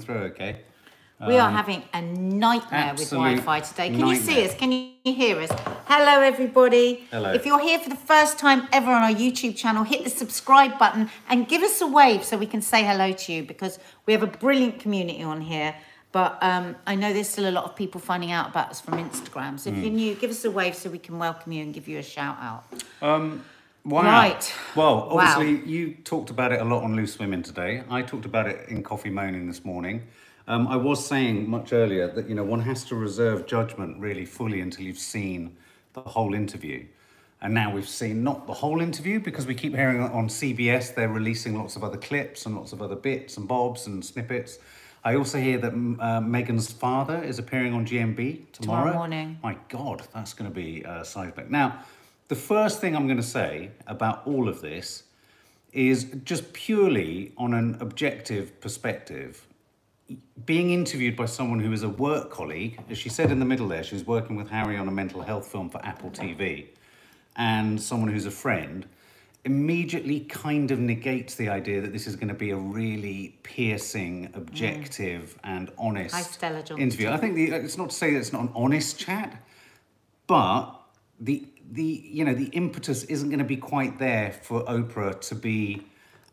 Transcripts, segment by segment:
through okay. We are having a nightmare with Wi-Fi today. Can you see us? Can you hear us? Hello, everybody. Hello. If you're here for the first time ever on our YouTube channel, hit the subscribe button and give us a wave so we can say hello to you because we have a brilliant community on here. But um, I know there's still a lot of people finding out about us from Instagram. So if Hmm. you're new, give us a wave so we can welcome you and give you a shout out. Wow. Right. Well, Wow. obviously, you talked about it a lot on Loose Women today. I talked about it in Coffee Moaning this morning. Um, I was saying much earlier that you know one has to reserve judgment really fully until you've seen the whole interview. And now we've seen not the whole interview because we keep hearing on CBS they're releasing lots of other clips and lots of other bits and bobs and snippets. I also hear that uh, Meghan's father is appearing on GMB tomorrow. Tomorrow morning. My God, that's going to be uh, seismic. Now, the first thing I'm going to say about all of this is just purely on an objective perspective. Being interviewed by someone who is a work colleague, as she said in the middle there, she was working with Harry on a mental health film for Apple TV, and someone who's a friend, immediately kind of negates the idea that this is going to be a really piercing, mm. objective, and honest Hi, Stella Johnson. interview. I think the, it's not to say that it's not an honest chat, but the the you know the impetus isn't going to be quite there for Oprah to be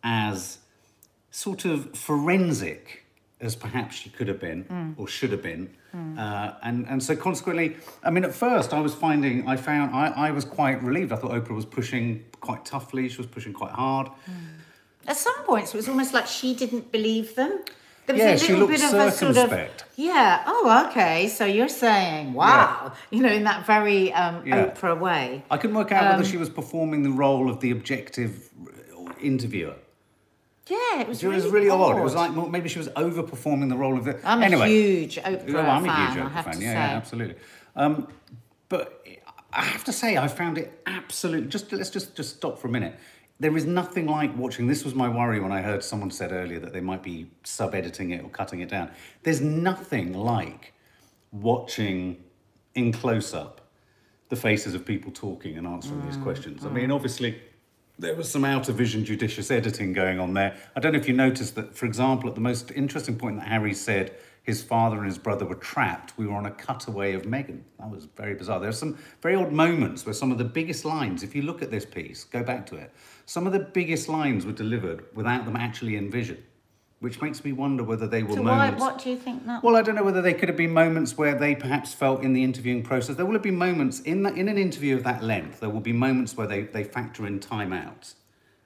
as sort of forensic as perhaps she could have been or should have been. Uh, and and so consequently, I mean, at first I was finding I found I, I was quite relieved. I thought Oprah was pushing quite toughly. She was pushing quite hard. At some points, it was almost like she didn't believe them. There was Yeah, a she little looked bit of a sort of circumspect. yeah. Oh, okay. So you're saying, wow, you know, in that very um, Yeah. Oprah way. I couldn't work out Um, whether she was performing the role of the objective interviewer. Yeah, it was It really, was really odd. It was like well, maybe she was overperforming the role of the. I'm anyway, a huge Oprah Well, I'm fan. a huge Oprah fan. Yeah, yeah, absolutely. Um, but I have to say, I found it absolutely. Just let's just just stop for a minute. There is nothing like watching. This was my worry when I heard someone said earlier that they might be sub-editing it or cutting it down. There's nothing like watching in close-up the faces of people talking and answering these mm, questions. I mm. mean, obviously, there was some out of vision judicious editing going on there. I don't know if you noticed that, for example, at the most interesting point that Harry said his father and his brother were trapped, we were on a cutaway of Meghan. That was very bizarre. There are some very odd moments where some of the biggest lines, if you look at this piece, go back to it, some of the biggest lines were delivered without them actually in vision, which makes me wonder whether they were So why, moments. what do you think that? Well, I don't know whether they could have been moments where they perhaps felt in the interviewing process. There will have been moments in that, in an interview of that length. There will be moments where they, they factor in timeouts,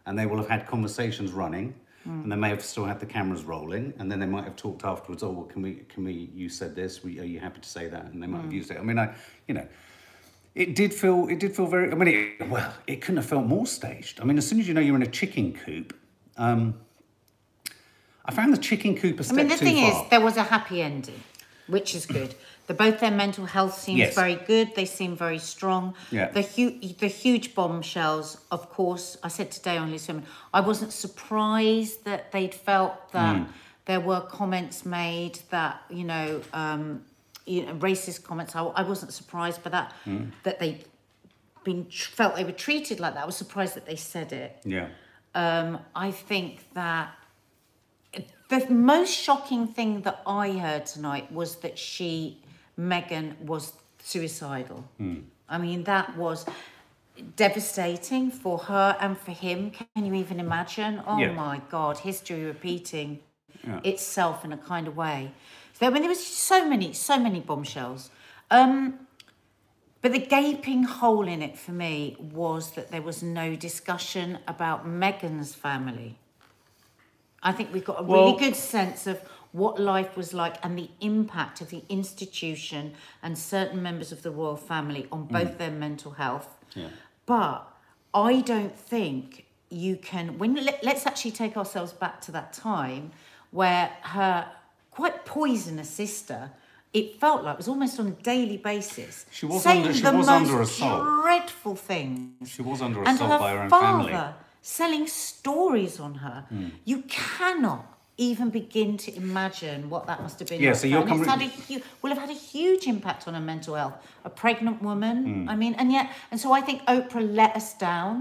and they will have had conversations running, and they may have still had the cameras rolling, and then they might have talked afterwards. Oh, well, can we can we? You said this. We, are you happy to say that? And they might have hmm. used it. I mean, I you know. It did feel. It did feel very. I mean, it, well, it couldn't have felt more staged. I mean, as soon as you know you're in a chicken coop, um, I found the chicken coop a I step I mean, the too thing far. is, there was a happy ending, which is good. The, both their mental health seems Yes. very good. They seem very strong. Yeah. The huge, the huge bombshells. Of course, I said today on Loose Women, I wasn't surprised that they'd felt that Hmm. there were comments made that you know, um, you know, racist comments. I, I wasn't surprised by that. Hmm. That they been felt they were treated like that. I was surprised that they said it. yeah. Um, I think that the most shocking thing that I heard tonight was that she, Meghan, was suicidal. I mean, that was devastating for her and for him. Can you even imagine? Oh Yeah. my God, history repeating Yeah. itself in a kind of way. So I mean, there was so many, so many bombshells. Um, but the gaping hole in it for me was that there was no discussion about Meghan's family. I think we've got a really Well- good sense of what life was like and the impact of the institution and certain members of the royal family on both their mental health. Yeah. But I don't think you can. When let's actually take ourselves back to that time where her quite poisonous sister. It felt like it was almost on a daily basis. She was saying under- she the was most under assault. dreadful things She was under and assault her by her own father family. Selling stories on her. You cannot even begin to imagine what that must have been. Yeah, like so you're. And coming- hu- will have had a huge impact on her mental health. A pregnant woman. Hmm. I mean, and yet, and so I think Oprah let us down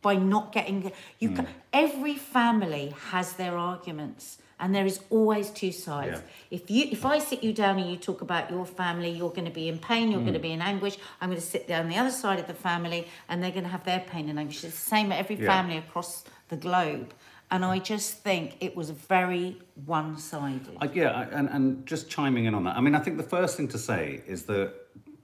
by not getting. You ca every family has their arguments. And there is always two sides. Yeah. If you if I sit you down and you talk about your family, you're going to be in pain, you're Mm. going to be in anguish. I'm going to sit down the other side of the family, and they're going to have their pain and anguish. It's the same at every Yeah. family across the globe. And I just think it was very one-sided. I, yeah, and, and just chiming in on that. I mean, I think the first thing to say is that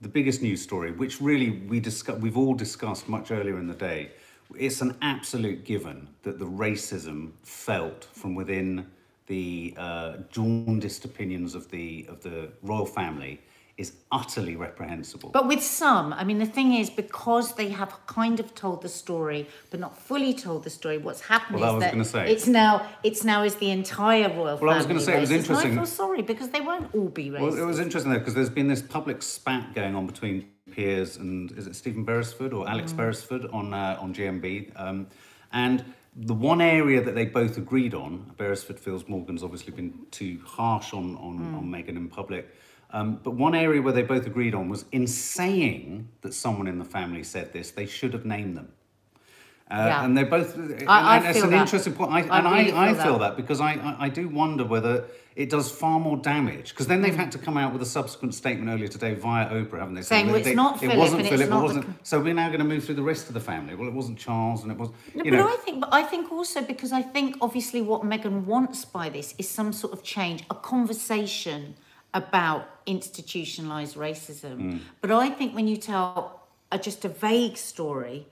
the biggest news story, which really we discuss, we've all discussed much earlier in the day, it's an absolute given that the racism felt from within the uh, jaundiced opinions of the of the royal family is utterly reprehensible. But with some, I mean, the thing is, because they have kind of told the story, but not fully told the story, what's happened Well, I is was that say. it's now it's now is the entire royal family. Well, I was gonna say, it was interesting- I feel sorry because they won't all be racist. Well, it was interesting though because there's been this public spat going on between Piers and is it Stephen Beresford or Alex Beresford on uh, on GMB, um, and the one area that they both agreed on, Beresford feels Morgan's obviously been too harsh on on, on Meghan in public. Um, but one area where they both agreed on was in saying that someone in the family said this, they should have named them. Uh, Yeah. And they're both. I and it's feel an that. interesting point. I, I and really I, I feel feel that. that because I, I, I do wonder whether it does far more damage. Because then they've Mm. had to come out with a subsequent statement earlier today via Oprah, haven't they? Saying, well, it's they- not it Philip wasn't Philip. it wasn't. co- So we're now going to move through the rest of the family. Well, it wasn't Charles, and it was. No, you but know, I think, but I think also because I think obviously what Meghan wants by this is some sort of change, a conversation about institutionalized racism. Mm. But I think when you tell a, just a vague story,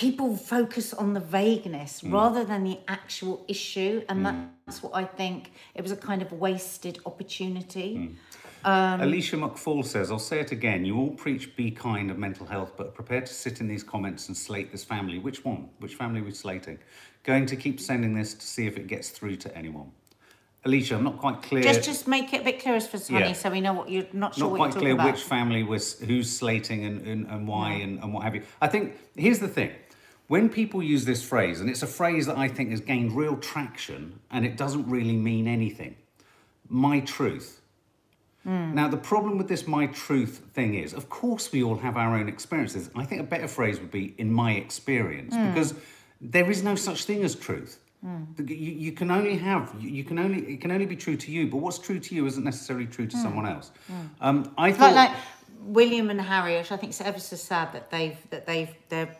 people focus on the vagueness Mm. rather than the actual issue, and that's what I think. It was a kind of wasted opportunity. Mm. Um, Alicia McFall says, I'll say it again. You all preach be kind of mental health, but are prepared to sit in these comments and slate this family. Which one? Which family are we slating? Going to keep sending this to see if it gets through to anyone. Alicia, I'm not quite clear. Just, just make it a bit clearer for us, honey, Yeah. so we know what you're not sure not quite clear about. which family was who's slating and, and, and why and, and what have you. I think here's the thing. When people use this phrase, and it's a phrase that I think has gained real traction and it doesn't really mean anything. My truth. Hmm. Now, the problem with this my truth thing is, of course, we all have our own experiences. I think a better phrase would be in my experience, Hmm. because there is no such thing as truth. The- You, you can only have, you, can only, it can only be true to you, but what's true to you isn't necessarily true to someone else. Um, I thought, like, like William and Harry, I think it's ever so sad that they've that they've they're,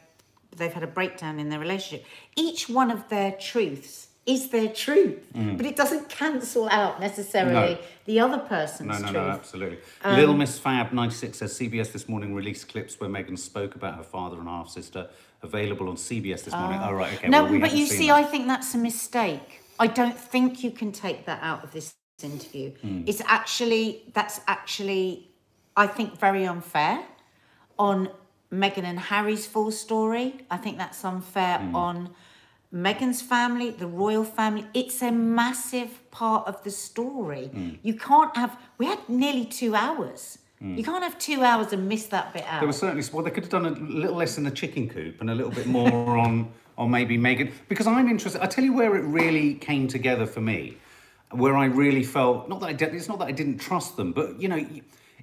they've had a breakdown in their relationship. Each one of their truths is their truth, but it doesn't cancel out necessarily Mm. No. the other person's No, no, truth. no, absolutely. Um, Little Miss Fab 96 says CBS this morning released clips where Meghan spoke about her father and half sister, available on CBS this morning. Oh, right, okay. no, well, we but you see, that. I think that's a mistake. I don't think you can take that out of this interview. Hmm. It's actually that's actually, I think, very unfair on Meghan and Harry's full story. I think that's unfair Hmm. on Meghan's family, the royal family. It's a massive part of the story. Hmm. You can't have. We had nearly two hours. You can't have two hours and miss that bit out. There was certainly well, they could have done a little less in the chicken coop and a little bit more on on maybe Meghan because I'm interested. I tell you where it really came together for me, where I really felt not that I did, it's not that I didn't trust them, but you know.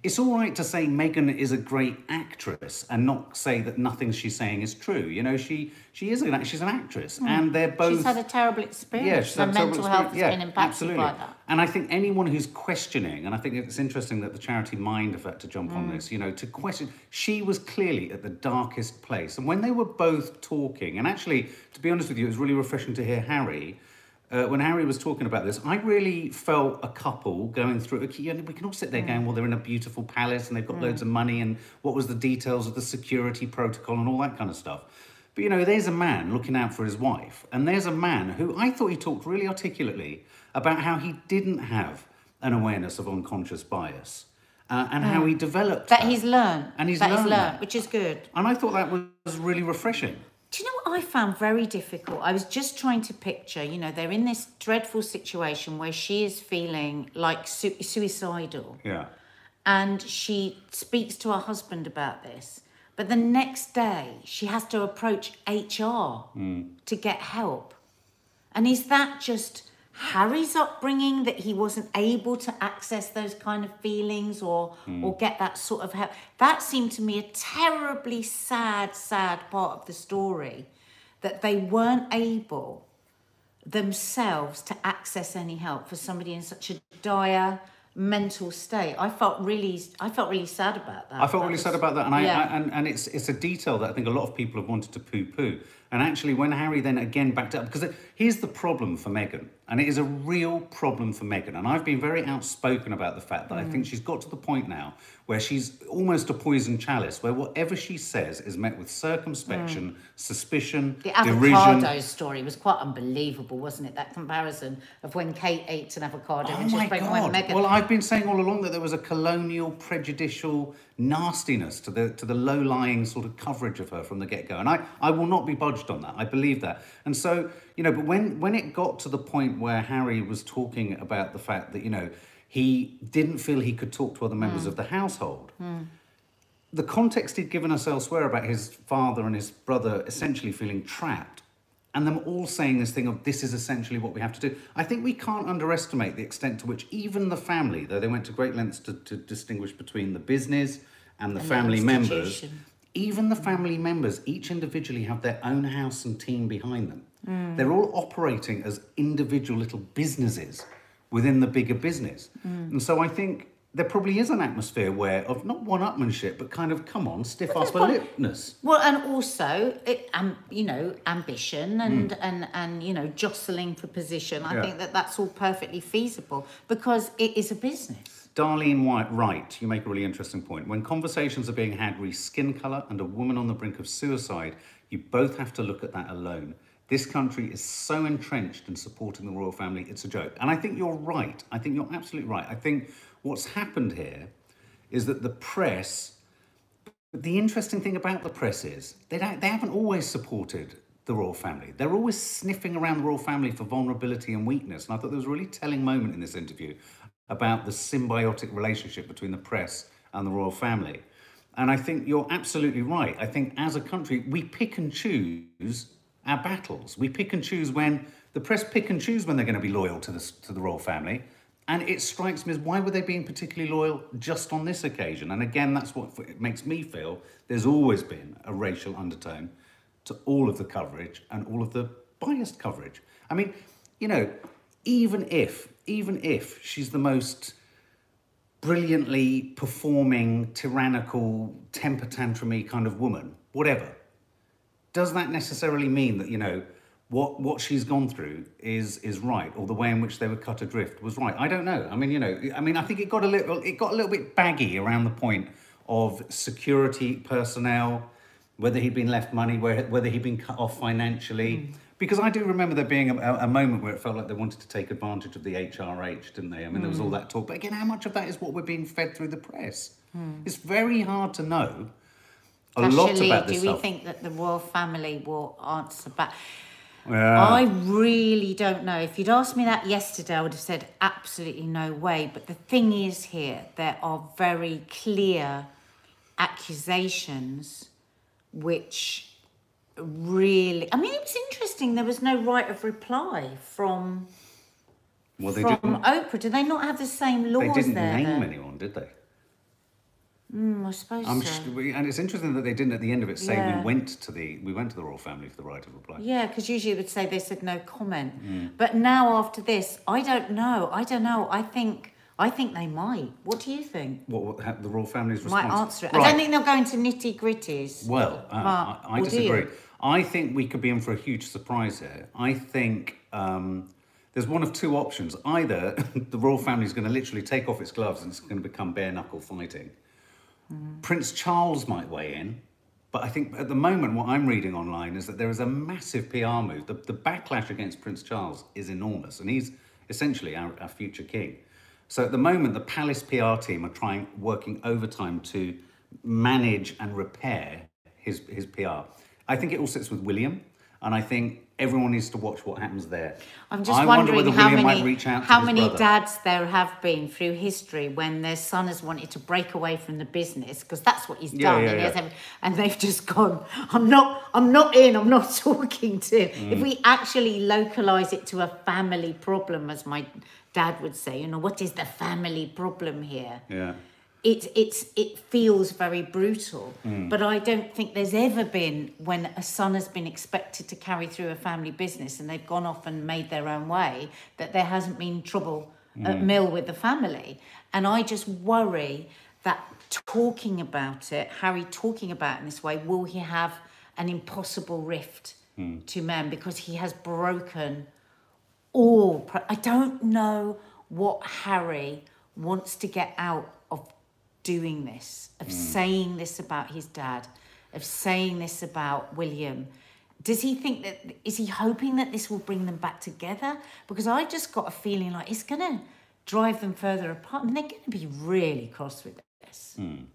It's all right to say Meghan is a great actress and not say that nothing she's saying is true. You know, she she is an she's an actress, and they're both. Hmm. She's had a terrible experience. she's Her had mental health has experience. been impacted absolutely. by that. And I think anyone who's questioning, and I think it's interesting that the charity Mind have had to jump Mm. on this, you know, to question, she was clearly at the darkest place. And when they were both talking, and actually, to be honest with you, it was really refreshing to hear Harry. Uh, when Harry was talking about this, I really felt a couple going through. Know, we can all sit there going, "Well, they're in a beautiful palace and they've got loads of money, and what was the details of the security protocol and all that kind of stuff." But you know, there's a man looking out for his wife, and there's a man who I thought he talked really articulately about how he didn't have an awareness of unconscious bias uh, and how he developed That he's learned. And he's that he's learned learned, that. which is good. And I thought that was really refreshing. Do you know what I found very difficult? I was just trying to picture, you know, they're in this dreadful situation where she is feeling like su- suicidal Yeah. and she speaks to her husband about this. But the next day, she has to approach HR mm. to get help. And is that just Harry's upbringing that he wasn't able to access those kind of feelings or hmm. or get that sort of help? That seemed to me a terribly sad, sad part of the story that they weren't able themselves to access any help for somebody in such a dire mental state. I felt really, I felt really sad about that. I felt That really was- sad about that, and I, Yeah. I and, and it's it's a detail that I think a lot of people have wanted to poo-poo. And actually, when Harry then again backed up, because it, here's the problem for Meghan, and it is a real problem for Meghan. And I've been very outspoken about the fact that I Mm. think she's got to the point now where she's almost a poison chalice, where whatever she says is met with circumspection, suspicion, Mm. The derision. avocado story was quite unbelievable, wasn't it? That comparison of when Kate ate an avocado Oh and she was pregnant! Meghan. Well, I've been saying all along that there was a colonial, prejudicial nastiness to the to the low-lying sort of coverage of her from the get-go, and I, I will not be budged on that. I believe that, and so you know, but when when it got to the point where Harry was talking about the fact that you know he didn't feel he could talk to other members Hmm. of the household. The context he'd given us elsewhere about his father and his brother essentially feeling trapped and them all saying this thing of this is essentially what we have to do. I think we can't underestimate the extent to which even the family, though they went to great lengths to, to distinguish between the business and the And the family members, even the family members, each individually have their own house and team behind them. Mm. They're all operating as individual little businesses within the bigger business. Mm. And so I think there probably is an atmosphere where of not one-upmanship, but kind of come on, stiff upper one- lipness. Well, and also, it, um, you know, ambition and, Hmm. and, and, you know, jostling for position. I Yeah. think that that's all perfectly feasible because it is a business. Darlene White, right, you make a really interesting point. When conversations are being had re skin colour and a woman on the brink of suicide, you both have to look at that alone. This country is so entrenched in supporting the royal family, it's a joke. And I think you're right. I think you're absolutely right. I think what's happened here is that the press the interesting thing about the press is they, they haven't always supported the royal family. They're always sniffing around the royal family for vulnerability and weakness. And I thought there was a really telling moment in this interview about the symbiotic relationship between the press and the royal family. And I think you're absolutely right. I think as a country, we pick and choose our battles. We pick and choose when the press pick and choose when they're going to be loyal to the, to the royal family. And it strikes me as why were they being particularly loyal just on this occasion? And again, that's what it makes me feel there's always been a racial undertone to all of the coverage and all of the biased coverage. I mean, you know, even if, even if she's the most brilliantly performing, tyrannical, temper tantrumy kind of woman, whatever, does that necessarily mean that, you know, what, what she's gone through is is right, or the way in which they were cut adrift was right? I don't know. I mean, you know, I mean, I think it got a little it got a little bit baggy around the point of security personnel, whether he'd been left money, where, whether he'd been cut off financially. Mm. Because I do remember there being a, a moment where it felt like they wanted to take advantage of the HRH, didn't they? I mean, there was all mm. that talk. But again, how much of that is what we're being fed through the press? Mm. It's very hard to know a lot Actually, about do we stuff. think that the royal family will answer back? Yeah. I really don't know. If you'd asked me that yesterday, I would have said absolutely no way. But the thing is, here, there are very clear accusations which really. I mean, it was interesting. There was no right of reply from. well, they from didn't. Oprah, do they not have the same laws They didn't there? name then? anyone, did they? Mm, I suppose I'm so. sh- we- and it's interesting that they didn't at the end of it say Yeah. we went to the we went to the royal family for the right of reply. Yeah, because usually it would say they said no comment. Mm. But now after this, I don't know. I don't know. I think I think they might. What do you think? What, what the royal family's Might response? answer it. I don't think they'll go into nitty gritties. Well, uh, I, I or do you? disagree. I think we could be in for a huge surprise here. I think um, there's one of two options. Either the royal family is going to literally take off its gloves and it's going to become bare knuckle fighting. Mm. Prince Charles might weigh in, but I think at the moment what I'm reading online is that there is a massive PR move. The, the backlash against Prince Charles is enormous, and he's essentially our, our future king. So at the moment, the Palace PR team are trying, working overtime to manage and repair his, his PR. I think it all sits with William, and I think everyone needs to watch what happens there. I'm just I wondering how William many reach out how many brother. dads there have been through history when their son has wanted to break away from the business because that's what he's Yeah, done, yeah, and, he has yeah. every- and they've just gone. I'm not. I'm not in. I'm not talking to. Mm. If we actually localize it to a family problem, as my dad would say, you know, what is the family problem here? Yeah. It it's it feels very brutal. Hmm. But I don't think there's ever been when a son has been expected to carry through a family business and they've gone off and made their own way that there hasn't been trouble at Hmm. mill with the family. And I just worry that talking about it, Harry talking about it in this way, will he have an impossible rift Hmm. to men because he has broken all. Pro- I don't know what Harry wants to get out doing this, of hmm. saying this about his dad, of saying this about William. Does he think that, is he hoping that this will bring them back together? Because I just got a feeling like it's going to drive them further apart. Mean, they're going to be really cross with this. Hmm.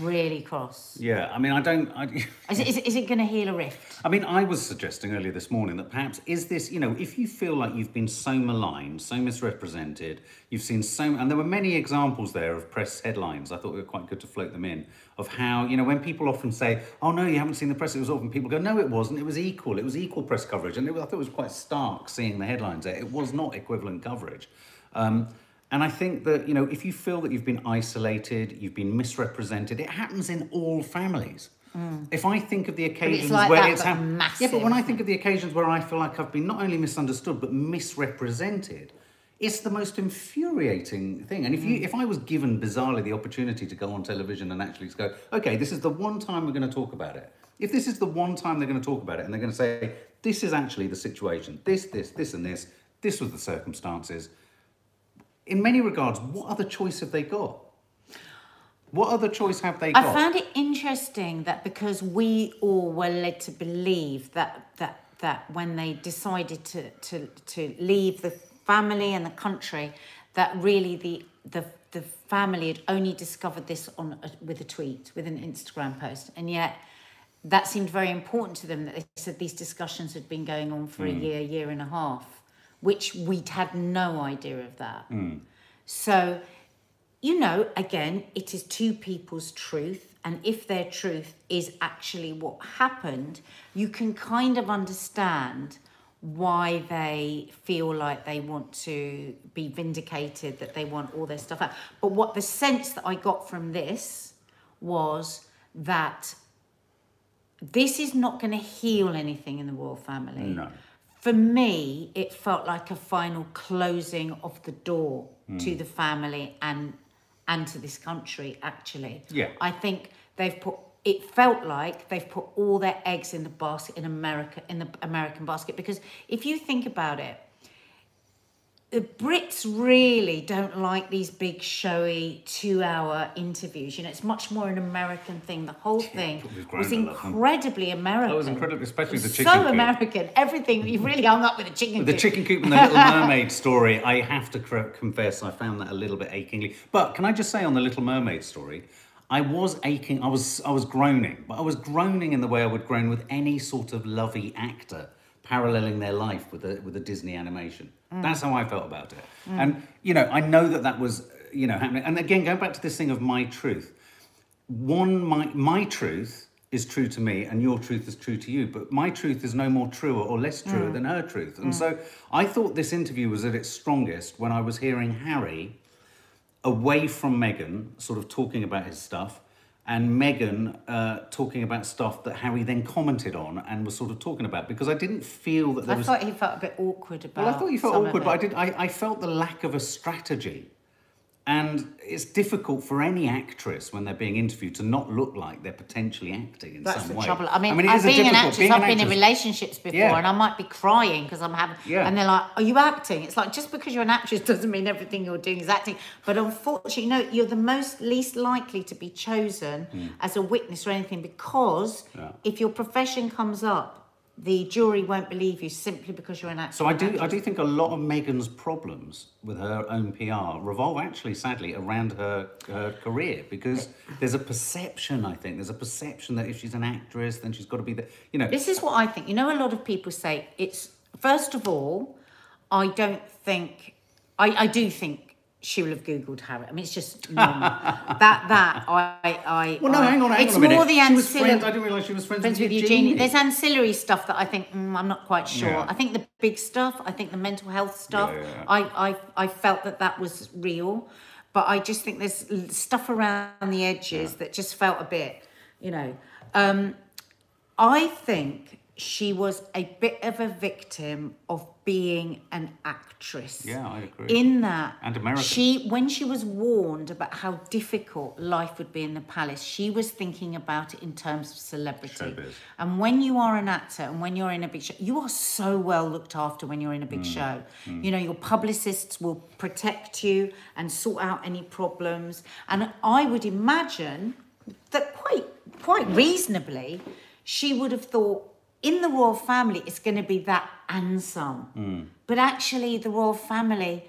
Really cross. Yeah, I mean, I don't. I, Is it, is it, is it going to heal a rift? I mean, I was suggesting earlier this morning that perhaps is this, you know, if you feel like you've been so maligned, so misrepresented, you've seen so, and there were many examples there of press headlines. I thought they were quite good to float them in of how, you know, when people often say, "Oh no, you haven't seen the press," it was often people go, "No, it wasn't. It was equal. It was equal press coverage," and was, I thought it was quite stark seeing the headlines there. It was not equivalent coverage. Um, and I think that, you know, if you feel that you've been isolated, you've been misrepresented, it happens in all families. If I think of the occasions like where that, it's happened, yeah, but when I think of the occasions where I feel like I've been not only misunderstood but misrepresented, it's the most infuriating thing. And if you, if I was given bizarrely the opportunity to go on television and actually go, okay, this is the one time we're going to talk about it. If this is the one time they're going to talk about it and they're going to say, this is actually the situation, this, this, this, and this, this was the circumstances. In many regards, what other choice have they got? What other choice have they got? I found it interesting that because we all were led to believe that that that when they decided to to to leave the family and the country, that really the the the family had only discovered this on a, with a tweet, with an Instagram post, and yet that seemed very important to them. That they said these discussions had been going on for a hmm. year, year and a half, which we'd had no idea of that. Hmm. So you know, again, it is two people's truth. And if their truth is actually what happened, you can kind of understand why they feel like they want to be vindicated, that they want all their stuff out. But what the sense that I got from this was that this is not going to heal anything in the royal family. No. For me, it felt like a final closing of the door Hmm. to the family and and to this country. Actually, Yeah. I think they've put. It felt like they've put all their eggs in the basket in America in the American basket because if you think about it, the Brits really don't like these big, showy two-hour interviews. You know, it's much more an American thing. The whole thing was was grand, I love them. incredibly American. That was incredible, especially the chicken So coop. American, everything. You really hung up with the chicken. The chicken coop and the Little Mermaid story, I have to cr- confess, I found that a little bit achingly. But can I just say on the Little Mermaid story, I was aching, I was, I was groaning, but I was groaning in the way I would groan with any sort of lovey actor paralleling their life with a, with a Disney animation. Mm. That's how I felt about it. Mm. And, you know, I know that that was, you know, happening. And again, going back to this thing of my truth, one my my truth is true to me and your truth is true to you but my truth is no more true or less true mm. than her truth and so i thought this interview was at its strongest when i was hearing harry away from Meghan, sort of talking about his stuff, and Meghan uh, talking about stuff that Harry then commented on and was sort of talking about because I didn't feel that there I was. thought he felt a bit awkward about. Well, I thought you felt awkward, but I did. I, I felt the lack of a strategy, and it's difficult for any actress when they're being interviewed to not look like they're potentially acting in That's some the way. trouble. I mean, it I've is a been an actress. being I've an been in relationships before, Yeah. and I might be crying because I'm having. Yeah. And they're like, "Are you acting?" It's like just because you're an actress doesn't mean everything you're doing is acting. But unfortunately, no, you're the most least likely to be chosen hmm. as a witness or anything because. Yeah. if your profession comes up, the jury won't believe you simply because you're an actor. So I do, actress. I do think a lot of Meghan's problems with her own PR revolve actually, sadly, around her, her career because there's a perception. I think there's a perception that if she's an actress, then she's got to be the, you know. This is what I think. You know, a lot of people say it's first of all, I don't think I, I do think she will have googled Harry. I mean, it's just normal. that that I I. well, no, I- hang on, hang it's on a minute. more the she was ancillary. friends, I didn't realise she was friends, Friends with Eugenie. Eugenie. There's ancillary stuff that I think mm, I'm not quite sure. Yeah. I think the big stuff. I think the mental health stuff. Yeah, yeah. I, I I felt that that was real, but I just think there's stuff around the edges that just felt a bit, you know. Um, I think she was a bit of a victim of being an actress. Yeah, I agree. In that, And American. she when she was warned about how difficult life would be in the palace, she was thinking about it in terms of celebrity. Showbiz. And when you are an actor and when you're in a big show, you are so well looked after when you're in a Mm. big show. You know, your publicists will protect you and sort out any problems. And I would imagine that quite quite reasonably, she would have thought in the royal family it's going to be that and some. But actually, the royal family.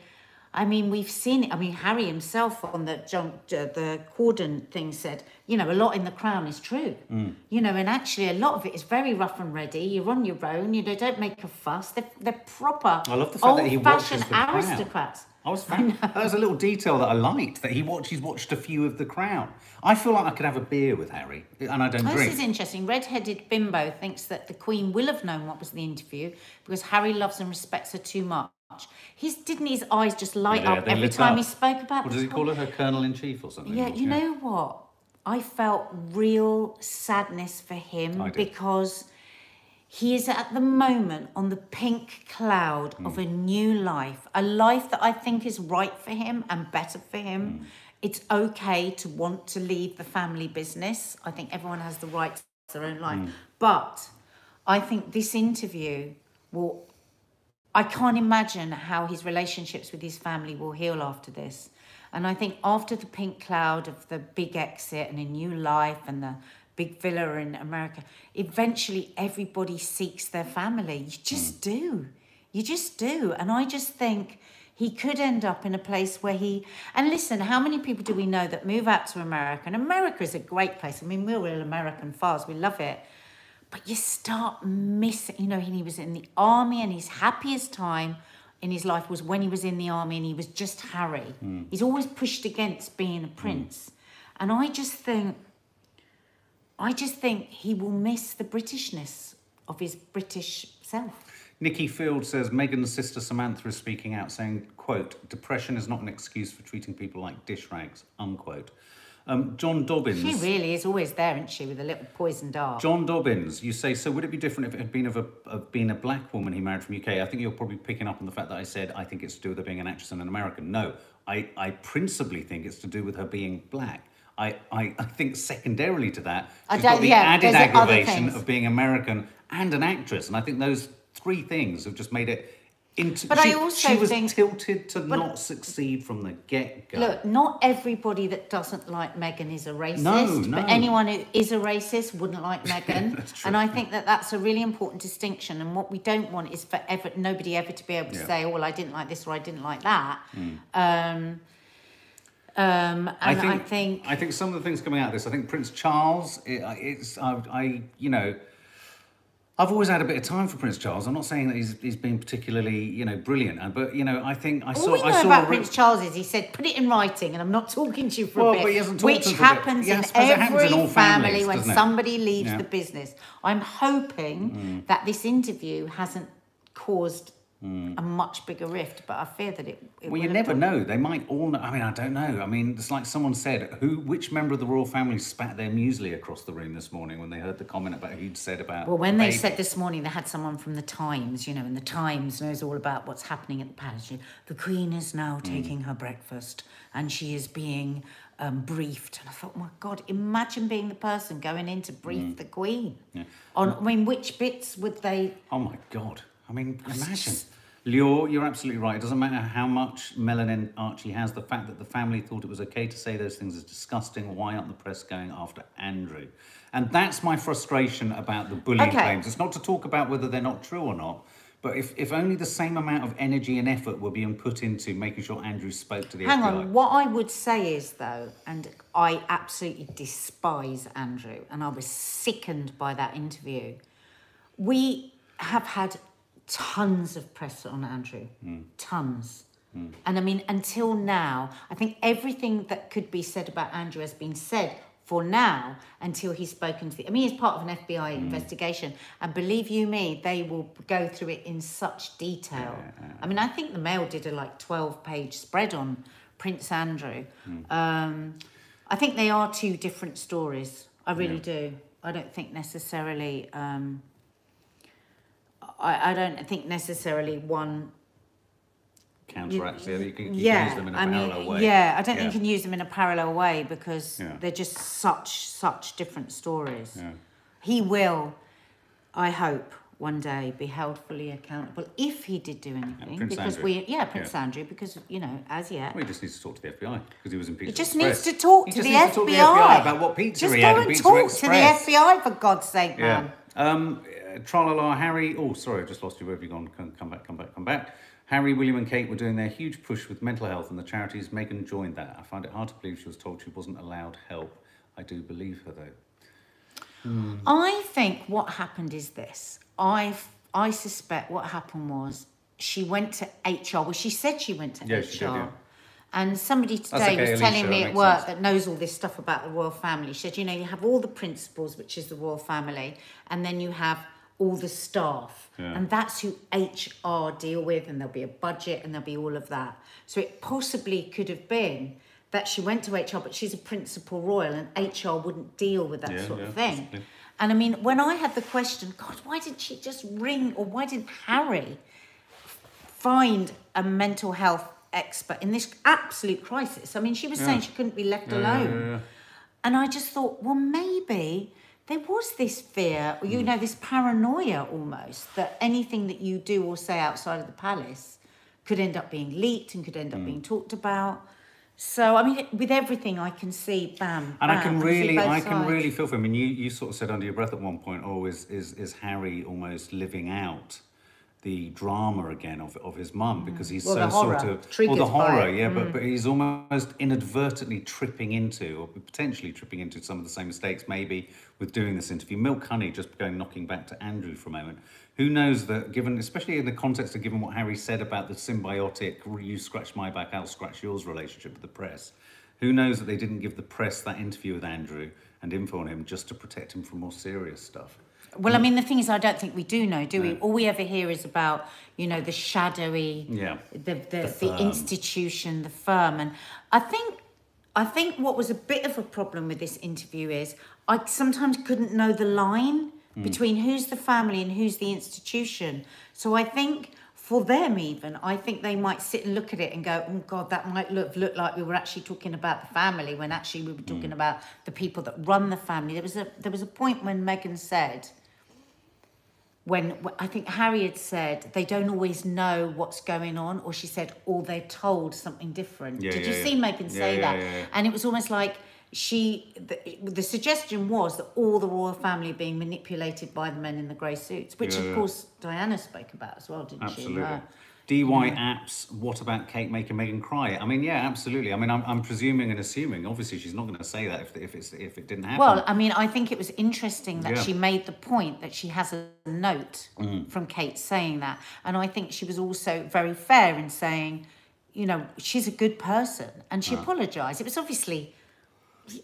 I mean, we've seen it. I mean, Harry himself on the John, uh, the Corden thing said, you know, a lot in the Crown is true. Mm. You know, and actually, a lot of it is very rough and ready. You're on your own. You know, don't make a fuss. They're, they're proper I love the fact that he watches the Crown. aristocrats. I was fan- that was a little detail that I liked that he watched. He's watched a few of The Crown. I feel like I could have a beer with Harry, and I don't Oh, drink. This is interesting. Red-headed bimbo thinks that the Queen will have known what was the interview because Harry loves and respects her too much. His didn't his eyes just light Yeah, up every time up. he spoke about What does he call her? Her Colonel in Chief or something? Yeah, you know what? I felt real sadness for him because he is at the moment on the pink cloud Hmm. of a new life, a life that I think is right for him and better for him. Hmm. It's okay to want to leave the family business. I think everyone has the right to their own life. Hmm. But I think this interview will I can't imagine how his relationships with his family will heal after this. And I think after the pink cloud of the big exit and a new life and the big villa in America, eventually everybody seeks their family. You just mm. do. You just do. And I just think he could end up in a place where he and listen, how many people do we know that move out to America? And America is a great place. I mean, we're real American fars, we love it. But you start missing, you know, he was in the army and his happiest time in his life was when he was in the army and he was just Harry. Hmm. He's always pushed against being a prince. Hmm. And I just think, I just think he will miss the Britishness of his British self. Nikki Field says Meghan's sister Samantha is speaking out, saying, "quote Depression is not an excuse for treating people like dish rags." Unquote. Um, John Dobbins. She really is always there, isn't she, with a little poisoned dart? John Dobbins, you say, so would it be different if it had been of a of being a black woman he married from UK? I think you're probably picking up on the fact that I said I think it's to do with her being an actress and an American. No, I, I principally think it's to do with her being black. I, I, I think secondarily to that, I she's got don't- the yeah, added aggravation of being American and an actress. And I think those three things have just made it into. But I she, also she was think- tilted to not succeed from the get go. Look, not everybody that doesn't like Meghan is a racist, No, no. but anyone who is a racist wouldn't like Meghan. And I think that that's a really important distinction. And what we don't want is for ever, nobody ever to be able to Yeah. say, oh, well, I didn't like this or I didn't like that. Um, um, and I think, I think some of the things coming out of this. I think Prince Charles. It, it's I, I you know. I've always had a bit of time for Prince Charles. I'm not saying that he's he's been particularly you know brilliant, uh, but you know I think I all saw we know I saw about Prince Charles is he said, put it in writing, and I'm not talking to you for Well, a bit. but he hasn't which to us a bit. happens Yeah, in every in all family when somebody leaves Yeah. Mm. the business. I'm hoping that this interview hasn't caused Mm. a much bigger rift, but I fear that it. it Well, you never done. know. They might all know. I mean, I don't know. I mean, it's like someone said, who, which member of the royal family spat their muesli across the room this morning when they heard the comment about who'd said about. Well, when they baby? said this morning they had someone from the Times, you know, and the Times knows all about what's happening at the palace. The Queen is now mm. taking her breakfast and she is being um, briefed. And I thought, my God, imagine being the person going in to brief mm. the Queen. On, I mean, which bits would they? Oh my God. I mean, imagine. Lior, you're absolutely right. It doesn't matter how much melanin Archie has. The fact that the family thought it was okay to say those things is disgusting. Why aren't the press going after Andrew? And that's my frustration about the bullying Okay. claims. It's not to talk about whether they're not true or not, but if, if only the same amount of energy and effort were being put into making sure Andrew spoke to the Hang FBI. on. What I would say is, though, and I absolutely despise Andrew, and I was sickened by that interview. We have had tons of press on Andrew, tons. And I mean, until now, I think everything that could be said about Andrew has been said for now until he's spoken to the. I mean, he's part of an FBI investigation, and believe you me, they will go through it in such detail. I mean, I think the Mail did a like twelve-page spread on Prince Andrew. Hmm. Um, I think they are two different stories. I really do. I don't think necessarily. Um, I, I don't think necessarily one Counteracts the other. You can, you yeah, can use them in a I parallel mean, way. yeah, I don't think you can use them in a parallel way because Yeah. they're just such such different stories. Yeah. He will, I hope, one day be held fully accountable if he did do anything. Because Andrew. we, yeah, Prince Yeah. Andrew, because you know, as yet, Well, he just needs to talk to the FBI because he was impeached. he just needs to talk He to just the needs FBI. to talk to the FBI about what pizza Just he go had at and Pizza talk to the FBI for God's sake, man. Yeah. Tralala, Harry. Oh, sorry, I just lost you. Where have you gone? Come, come back, come back, come back. Harry, William, and Kate were doing their huge push with mental health and the charities. Meghan joined that. I find it hard to believe she was told she wasn't allowed help. I do believe her though. Hmm. I think what happened is this. I I suspect what happened was she went to HR. Well, she said she went to Yeah, HR. she did, yeah. And somebody today okay, was Alicia, telling me at work sense. that knows all this stuff about the royal family. She said, you know, you have all the principles, which is the royal family, and then you have all the staff. Yeah. And that's who HR deal with, and there'll be a budget and there'll be all of that. So it possibly could have been that she went to HR, but she's a principal royal, and HR wouldn't deal with that Yeah, sort yeah, of thing. possibly. And I mean, when I had the question, God, why didn't she just ring, or why didn't Harry find a mental health expert in this absolute crisis? I mean, she was saying she couldn't be left alone. And I just thought, well, maybe there was this fear, or, you mm. know, this paranoia almost that anything that you do or say outside of the palace could end up being leaked and could end up mm. being talked about. So, I mean, with everything I can see, bam, And I can really, both I can really feel for him. I mean, you, you sort of said under your breath at one point, oh, is, is, is Harry almost living out the drama again of, of his mum because he's Well, so sort of, well, the horror, it. Mm. yeah, but, but he's almost inadvertently tripping into, or potentially tripping into some of the same mistakes maybe with doing this interview. Milk Honey, just going knocking back to Andrew for a moment. Who knows that, given, especially in the context of given what Harry said about the symbiotic, you scratch my back, I'll scratch yours relationship with the press, who knows that they didn't give the press that interview with Andrew and info on him just to protect him from more serious stuff? Well, I mean, the thing is, I don't think we do know, do we? All we ever hear is about, you know, the shadowy, Yeah. the the, the, firm. institution, the firm, and I think, I think what was a bit of a problem with this interview is I sometimes couldn't know the line Hmm. between who's the family and who's the institution. So I think for them, even, I think they might sit and look at it and go, "Oh God, that might look look like we were actually talking about the family when actually we were talking Hmm. about the people that run the family." There was a there was a point when Meghan said when I think Harry had said they don't always know what's going on, or she said, or they're told something different. Yeah, Did yeah, you yeah. see Meghan say that? And it was almost like she, the, the suggestion was that all the royal family being manipulated by the men in the grey suits, which of course Diana spoke about as well, didn't Absolutely. she? Her- DY apps, what about Kate making Meghan cry? I mean, yeah, absolutely. I mean, I'm, I'm presuming and assuming, obviously, she's not going to say that if, if, it's, if it didn't happen. Well, I mean, I think it was interesting that Yeah. she made the point that she has a note Mm. from Kate saying that. And I think she was also very fair in saying, you know, she's a good person. And she apologised. It was obviously,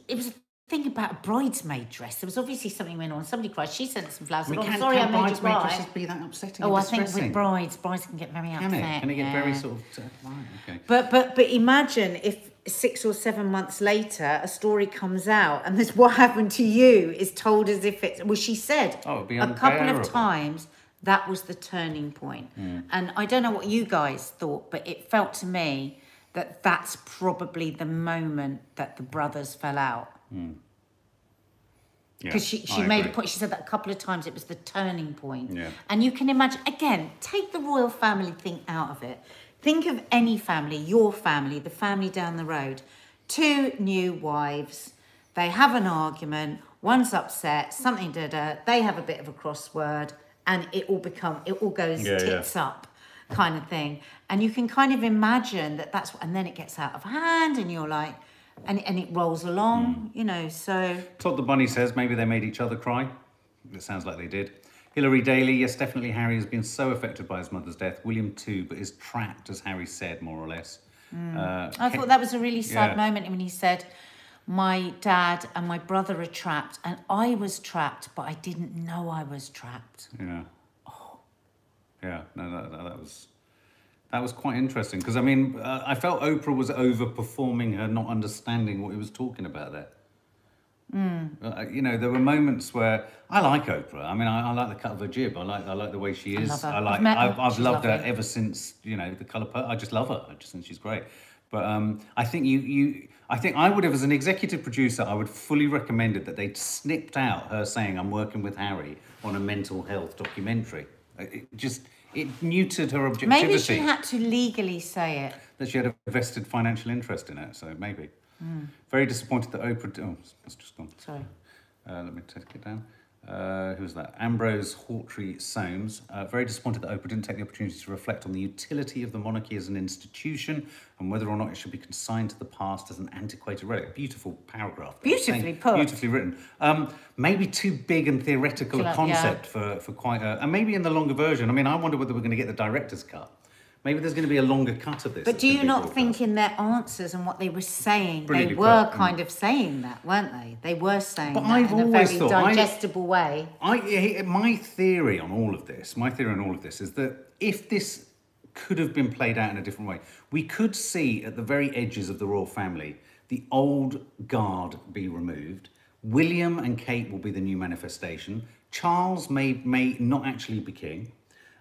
it was thing about a bridesmaid dress. There was obviously something going on. Somebody cried. She sent some flowers. Said, oh, sorry, can I made you cry. dresses be that upsetting Oh, I think with brides, brides can get very upset. Can it? Can it get very yeah. sort of... uh, right, okay. But but but imagine if six or seven months later a story comes out and this what happened to you is told as if it's well she said Oh, a couple of times that was the turning point. And I don't know what you guys thought, but it felt to me that that's probably the moment that the brothers fell out. Yeah, Because she, she I made agree. a point, she said that a couple of times, it was the turning point. Yeah. And you can imagine, again, take the royal family thing out of it. Think of any family, your family, the family down the road. Two new wives, they have an argument, one's upset, something da da, they have a bit of a crossword, and it all become, it all goes Yeah, yeah. tits up kind of thing. And you can kind of imagine that that's, what and then it gets out of hand, and you're like, and, and it rolls along, Hmm. you know, so. Todd the Bunny says maybe they made each other cry. It sounds like they did. Hilary Daly, yes, definitely Harry has been so affected by his mother's death. William too, but is trapped, as Harry said, more or less. Uh, Mm. I Ka- thought that was a really sad Yeah. moment when he said, My dad and my brother are trapped, and I was trapped, but I didn't know I was trapped. Yeah. Yeah. No, that, that, that was That was quite interesting because I mean, uh, I felt Oprah was overperforming her not understanding what he was talking about there. Uh, you know, there were moments where I like Oprah. I mean, I, I like the cut of her jib. I like, I like the way she is. I I've like. I've, I've She's loved her ever since you know the color. I just love her. I just think she's great. But um, I think you, you, I think I would have, as an executive producer, I would fully recommend it that they'd snipped out her saying, "I'm working with Harry on a mental health documentary." Uh, It just it neutered her objectivity Maybe she had to legally say it. that she had a vested financial interest in it. So maybe. Hmm. Very disappointed that Oprah. Oh, it's just gone. Sorry. Uh, let me take it down. Uh, who's that? Ambrose Hawtrey Soames. Uh, very disappointed that Oprah didn't take the opportunity to reflect on the utility of the monarchy as an institution and whether or not it should be consigned to the past as an antiquated relic. Beautiful paragraph. there. Beautifully put. Beautifully written. Um, maybe too big and theoretical a Yeah. concept for, for quite a. And maybe in the longer version. I mean, I wonder whether we're going to get the director's cut. Maybe there's going to be a longer cut of this. But do you not think in their answers and what they were saying, Brilliantly they were put, mm. kind of saying that, weren't they? They were saying But that I've in a very thought- I- digestible way. I, my theory on all of this, my theory on all of this is that if this could have been played out in a different way, we could see at the very edges of the royal family the old guard be removed. William and Kate will be the new manifestation. Charles may may not actually be king.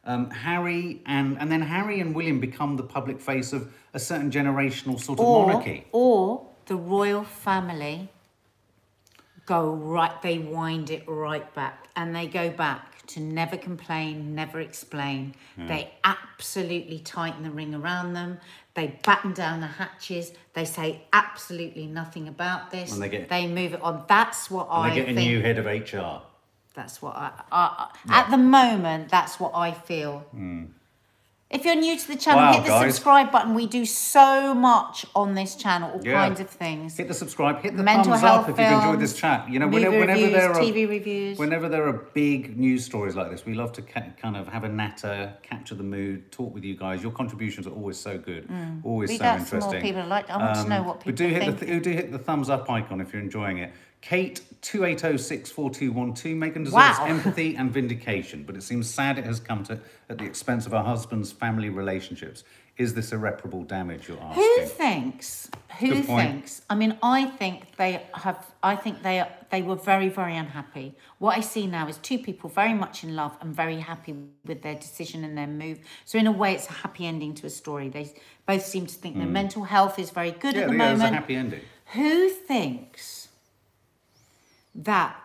Um, Harry and and then Harry and William become the public face of a certain generational sort of Or, monarchy. or the royal family go right, they wind it right back and they go back to never complain, never explain. They absolutely tighten the ring around them. They batten down the hatches. They say absolutely nothing about this. And they get- move it on. That's what And I they get a think. new head of HR. That's what I, I, I at the moment. That's what I feel. Hmm. If you're new to the channel. Wow, hit the guys. subscribe button. We do so much on this channel, all Yeah. kinds of things. Hit the subscribe, hit the Mental thumbs up if you've enjoyed this chat. You know, whenever, whenever reviews, there are TV reviews. whenever there are big news stories like this, we love to kind of have a natter, capture the mood, talk with you guys. Your contributions are always so good, hmm. always Read so some more interesting. people like- I want to know um, what but people do hit think. the th- do hit the thumbs up icon if you're enjoying it. Kate two eight zero six four two one two. Meghan deserves Wow. empathy and vindication, but it seems sad it has come to at the expense of her husband's family relationships. Is this irreparable damage? You're asking. Who thinks? Who thinks? I mean, I think they have. I think they they were very very unhappy. What I see now is two people very much in love and very happy with their decision and their move. So in a way, it's a happy ending to a story. They both seem to think their mental health is very good Hmm. Yeah, at the yeah, it was a moment. happy ending. Who thinks that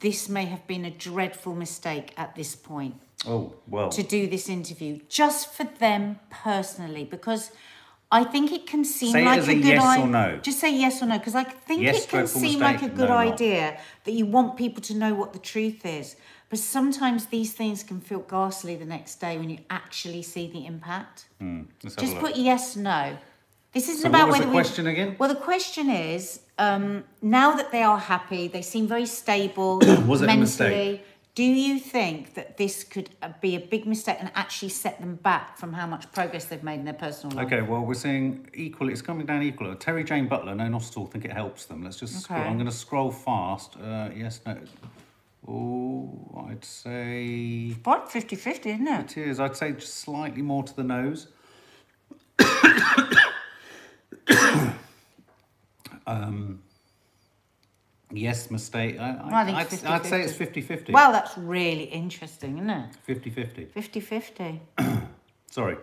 this may have been a dreadful mistake at this point? Oh well. to do this interview just for them personally because I think it can seem Say like a, a good yes idea. or no. Just say yes or no because I think Yes, it can seem like a mistake, good no, not. idea that you want people to know what the truth is. But sometimes these things can feel ghastly the next day when you actually see the impact. Hmm, a Just put yes, no. This isn't So about what was whether the we- question again? Well, the question is um, now that they are happy, they seem very stable Was it a mentally. mistake? Do you think that this could uh, be a big mistake and actually set them back from how much progress they've made in their personal life? Okay, well, we're seeing equally, it's coming down equal. Terry Jane Butler, no, not at all, think it helps them. Let's just scroll. Okay. I'm going to scroll fast. Uh, yes, no. Oh, I'd say What? 50 50, isn't it? it is. I'd say just slightly more to the nose. um, yes, mistake. I, I think I'd, it's I'd say 50-50. it's 50 50. Well, that's really interesting, isn't it? 50 50. 50 50. Sorry.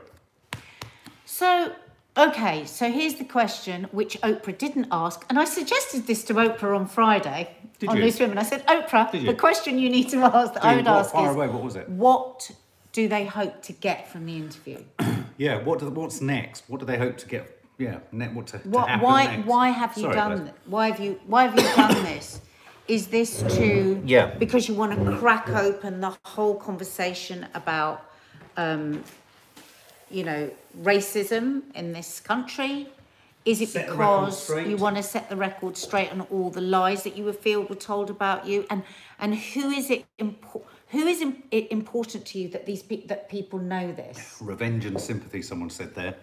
So, okay, so here's the question which Oprah didn't ask. And I suggested this to Oprah on Friday Did on you? Loose Women. I said, Oprah, the question you need to ask that I would what- ask far is away, what was it? what do they hope to get from the interview? Yeah, what do, what's next? What do they hope to get? Yeah, net, what to, to What, happen why, next? why have you Sorry, done. Why have you Why have you done this? Is this to Yeah. because you want to crack open the whole conversation about um, you know racism in this country? Is it Set because you want to set the record straight on all the lies that you were feel were told about you? And and who is it impo- who is it important to you that these pe- that people know this? Revenge and sympathy, someone said there.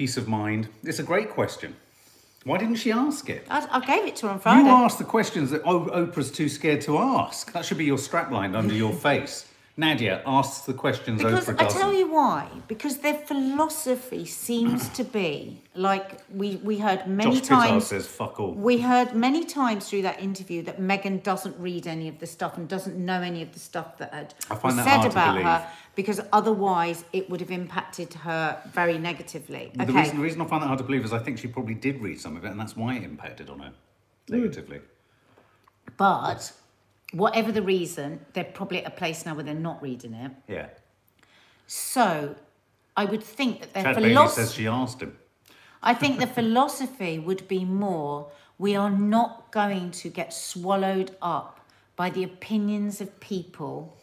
Peace of mind. It's a great question. Why didn't she ask it? I, I gave it to her on Friday. You Friday. ask the questions that Oprah's too scared to ask. That should be your strapline under your face. Nadia asks the questions Because Oprah I tell you why. Because their philosophy seems to be like we we heard many Josh Pizzard times. says fuck all. We heard many times through that interview that Meghan doesn't read any of the stuff and doesn't know any of the stuff that had was that said about her because otherwise it would have impacted her very negatively. The, reason, the reason I find that hard to believe is I think she probably did read some of it, and that's why it impacted on her hmm. negatively. But whatever the reason, they're probably at a place now where they're not reading it. Yeah. So I would think that their Chad Bailey philosophy. says she asked him. I think the philosophy would be more we are not going to get swallowed up by the opinions of people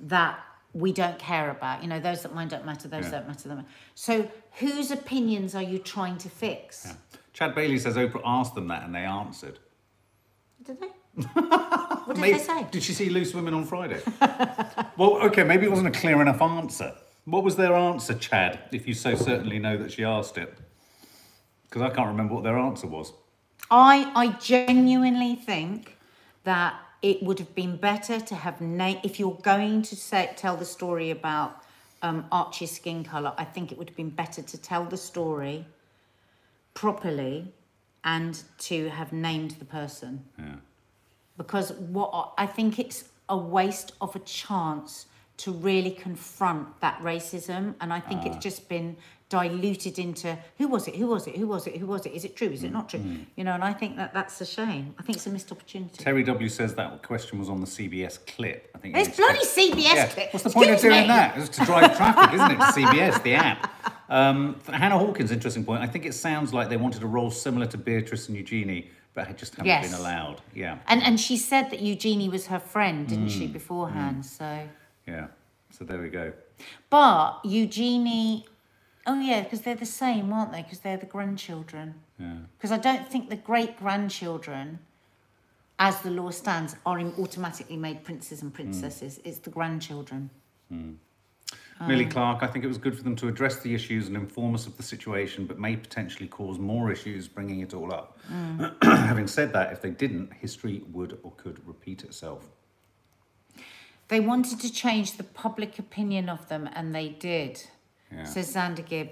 that we don't care about. You know, those that mine don't matter, those Yeah. don't matter. Them. So, whose opinions are you trying to fix? Yeah. Chad Bailey says Oprah asked them that and they answered. Did they? What did Maybe- they say? Did she see Loose Women on Friday? well, okay, maybe it wasn't a clear enough answer. What was their answer, Chad, if you so certainly know that she asked it? Because I can't remember what their answer was. I I genuinely think that it would have been better to have na- if you're going to say tell the story about um, Archie's skin color. I think it would have been better to tell the story properly and to have named the person Yeah. Because what I think it's a waste of a chance to really confront that racism, and I think it's just been diluted into who was it, who was it, who was it, who was it? Is it true? Is it not true? You know, and I think that that's a shame. I think it's a missed opportunity. Terry W says that question was on the CBS clip. I think It's bloody CBS Yeah. clip. What's the point of doing me. that? It's to drive traffic, isn't it? CBS, the app. Um, Hannah Hawkins, interesting point. I think it sounds like they wanted a role similar to Beatrice and Eugenie, but had just haven't Yes. been allowed. Yeah, And and she said that Eugenie was her friend, didn't she, mm. beforehand? Mm. So, yeah. So there we go. but Eugenie, oh yeah, because they're the same, aren't they? Because they're the grandchildren. Yeah. Because I don't think the great grandchildren, as the law stands, are automatically made princes and mm. princesses. It's the grandchildren. Millie Um, Clark, I think it was good for them to address the issues and inform us of the situation, but may potentially cause more issues bringing it all up. Mm. Having said that, if they didn't, history would or could repeat itself. They wanted to change the public opinion of them, and they did. Yeah. Says Xander Gibb.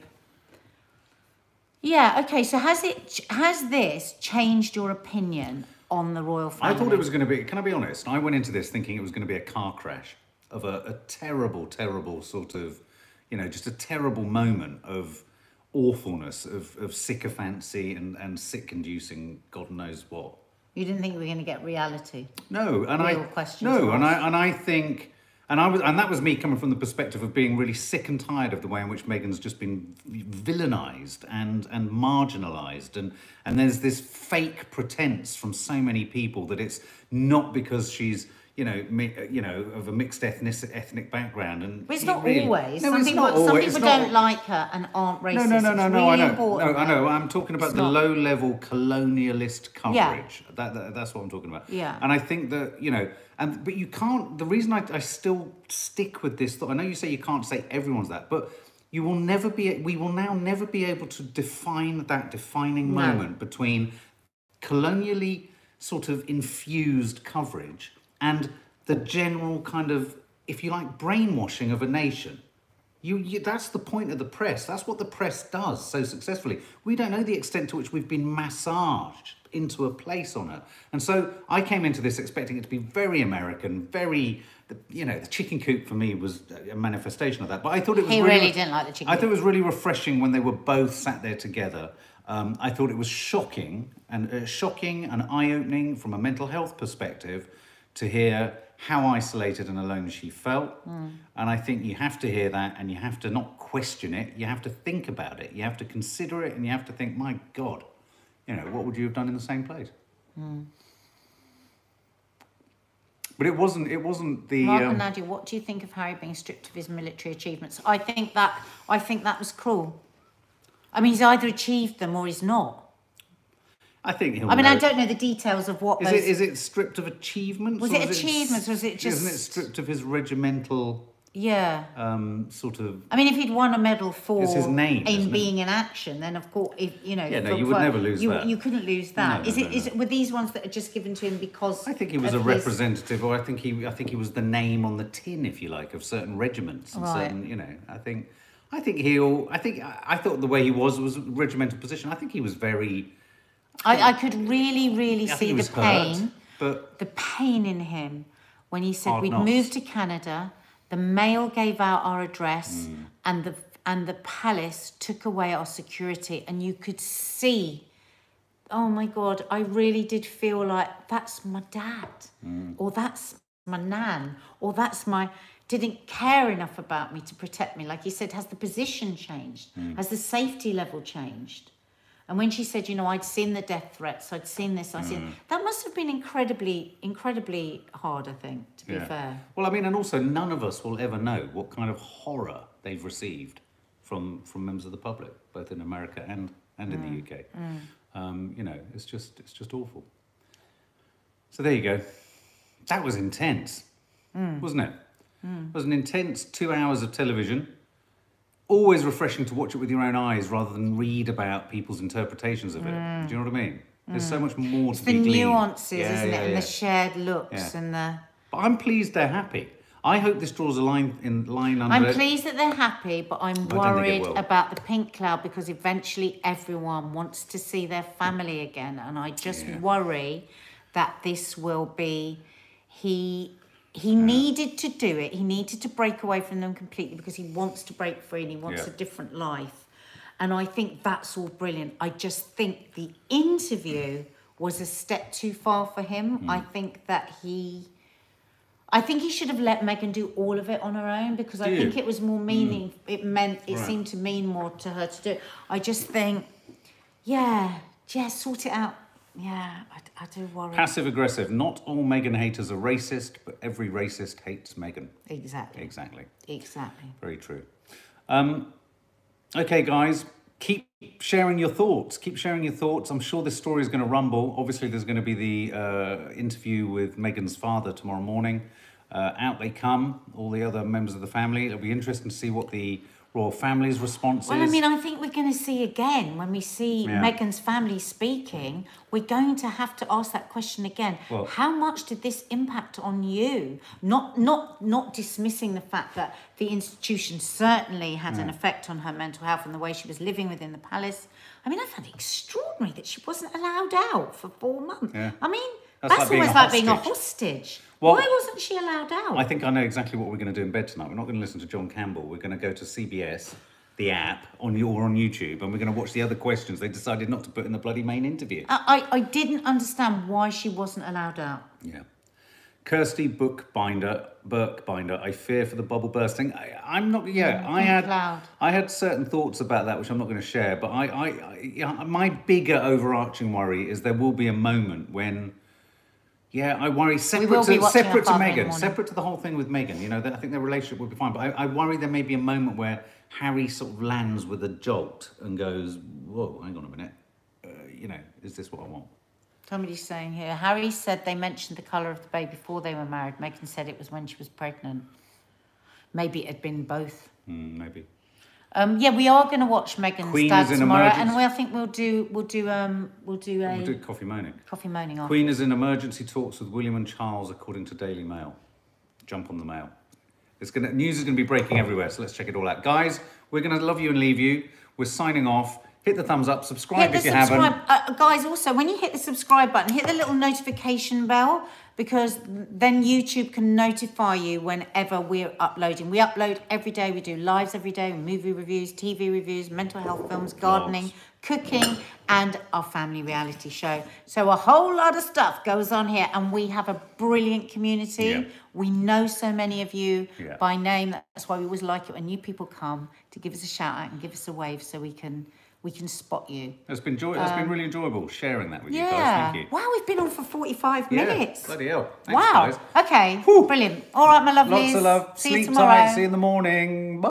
Yeah. Okay. So has it? Has this changed your opinion on the royal family? I thought it was going to be, can I be honest? I went into this thinking it was going to be a car crash of a, a terrible, terrible sort of, you know, just a terrible moment of awfulness, of, of sycophancy and, and sick inducing God knows what. You didn't think we were going to get reality. No, and Real I questions no, and. I and I think, and I was, and that was me coming from the perspective of being really sick and tired of the way in which Meghan's just been villainized and and marginalized, and and there's this fake pretense from so many people that it's not because she's you know mi- uh, you know of a mixed ethnic ethnic background, and But it's not really- always. No, some it's people, not some always. people It's don't like her and aren't racist. no, no, no, It's no, no. really I know. important No, I know. I'm talking about It's the not- low-level colonialist Yeah. coverage. That, that, that's what I'm talking about. Yeah. And I think that you know, and but you can't. The reason I, I still stick with this thought. I know you say you can't say everyone's that, but you will never be. We will now never be able to define that defining No. moment between colonially sort of infused coverage and the general kind of, if you like, brainwashing of a nation. You, you, that's the point of the press. That's what the press does so successfully. We don't know the extent to which we've been massaged into a place on it. And so I came into this expecting it to be very American, very, you know, the chicken coop for me was a manifestation of that. But I thought it was He really didn't like the chicken I thought it was really refreshing when they were both sat there together. Um, I thought it was shocking and uh, shocking and eye-opening from a mental health perspective to hear how isolated and alone she felt. And I think you have to hear that and you have to not question it. You have to think about it. You have to consider it and you have to think, my God, you know, what would you have done in the same place? But it wasn't. It wasn't the. Mark um, and Nadia, what do you think of Harry being stripped of his military achievements? I think that I think that was cruel. I mean, he's either achieved them or he's not. I think he'll. I mean, I don't know the details of what Is those. it is it stripped of achievements? Was it achievements, or was it Isn't it stripped of his regimental Yeah. um, sort of. I mean, if he'd won a medal for It's his name, in isn't it? being in action, then of course, if you know, Yeah, no, you would never lose you, that. You couldn't lose that. No, Is no, it? Is it? Were these ones that are just given to him because? I think he was a his- representative, or I think he, I think he was the name on the tin, if you like, of certain regiments and Right. certain, you know. I think, I think he'll. I think I, I thought the way he was was regimental position. I think he was very. I, I could really, really see the pain. hurt, but the pain in him when he said we'd moved to Canada, the mail gave out our address, Mm. and the and the palace took away our security, and you could see. Oh my God! I really did feel like that's my dad, Mm. or that's my nan, or that's my. Didn't care enough about me to protect me, like you said. Has the position changed? Mm. Has the safety level changed? And when she said, you know, I'd seen the death threats, I'd seen this, I'd Mm. seen that must have been incredibly, incredibly hard, I think, to be yeah. fair. Well, I mean, and also none of us will ever know what kind of horror they've received from from members of the public, both in America and and in Mm. the UK. Um, you know, it's just it's just awful. So there you go. That was intense, Mm. wasn't it? It was an intense two hours of television. Always refreshing to watch it with your own eyes rather than read about people's interpretations of it. Do you know what I mean? There's so much more to Mm. It's the be gleaned. nuances, Yeah, isn't yeah, it? And the shared looks Yeah. and the. But I'm pleased they're happy. I hope this draws a line in line under. I'm it. pleased that they're happy, but I'm worried about the pink cloud because eventually everyone wants to see their family again, and I just Yeah. worry that this will be he. He needed to do it. He needed to break away from them completely because he wants to break free and he wants Yeah. a different life. And I think that's all brilliant. I just think the interview was a step too far for him. Hmm. I think that he I think he should have let Meghan do all of it on her own because I Do think it was more meaning. It meant it Right. seemed to mean more to her to do. it. I just think, yeah, yeah, sort it out. Yeah, I, I do worry. Passive aggressive. Not all Meghan haters are racist, but every racist hates Meghan. exactly, Exactly. exactly. Very true. Um, okay, guys, keep sharing your thoughts. Keep sharing your thoughts. I'm sure this story is going to rumble. Obviously, there's going to be the uh, interview with Meghan's father tomorrow morning. Uh, out they come, all the other members of the family. It'll be interesting to see what the royal family's response Well. I mean, I think we're going to see again when we see Yeah. Meghan's family speaking. We're going to have to ask that question again. Well- How much did this impact on you? Not, not, not dismissing the fact that the institution certainly had an mm. effect on her mental health and the way she was living within the palace. I mean, I found it extraordinary that she wasn't allowed out for four months. Yeah. I mean, That's that's, like being almost a like being a hostage. Well- Why wasn't she allowed out? I think I know exactly what we're going to do in bed tonight. We're not going to listen to John Campbell. We're going to go to CBS, the app, on your on YouTube, and we're going to watch the other questions they decided not to put in the bloody main interview. I, I, I didn't understand why she wasn't allowed out. Yeah. Kirsty Bookbinder, Burkbinder, I fear for the bubble bursting. I, I'm not. Yeah, mm, I pink had. I had certain thoughts about that, which I'm not going to share. But I, I, I yeah, my bigger overarching worry is there will be a moment when. Yeah, I worry separate to separate to our the Meghan, separate to the whole thing with Meghan. You know, that I think their relationship will be fine. But I, I worry there may be a moment where Harry sort of lands with a jolt and goes, "Whoa, hang on a minute. Uh, you know, is this what I want?" Somebody's saying here, Harry said they mentioned the colour of the baby before they were married. Meghan said it was when she was pregnant. Maybe it had been both. Hmm, maybe. Um, yeah, we are going to watch Meghan's Queen dad in tomorrow, emergency- and we, I think we'll do we'll do um we'll do a We'll do coffee moaning. coffee moaning after. Queen is in emergency talks with William and Charles, according to Daily Mail. Jump on the mail. It's gonna news is gonna be breaking everywhere, so let's check it all out, guys. We're gonna love you and leave you. We're signing off. Hit the thumbs up, subscribe if you subscribe, haven't. uh, guys. Also, when you hit the subscribe button, hit the little notification bell because then YouTube can notify you whenever we're uploading. We upload every day. We do lives every day, movie reviews, TV reviews, mental health films, gardening, cooking, and our family reality show. So a whole lot of stuff goes on here, and we have a brilliant community. We know so many of you by name. That's why we always like it when new people come to give us a shout out and give us a wave, so we can we can spot you. It's been joy- it's been really enjoyable sharing that with you guys. Um, Yeah. Thank you. Wow, we've been on for 45 Yeah, minutes. bloody hell. Thanks, wow. guys. Okay. Whew. Brilliant. All right, my lovelies. Lots of love. See Sleep you tomorrow. tight. See you in the morning. Bye.